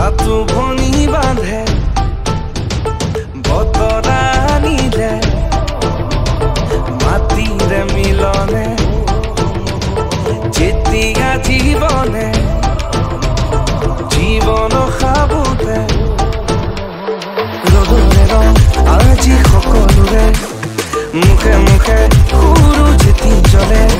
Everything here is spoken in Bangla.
সাতু ভনী বান্ধে বতরা আনি মিলনে যেতিয়া জীবনে জীৱন সাবুতে ৰদৰে ৰং আজি সকলোৰে, মুখে মুখে সৰু যেতি জ্বলে।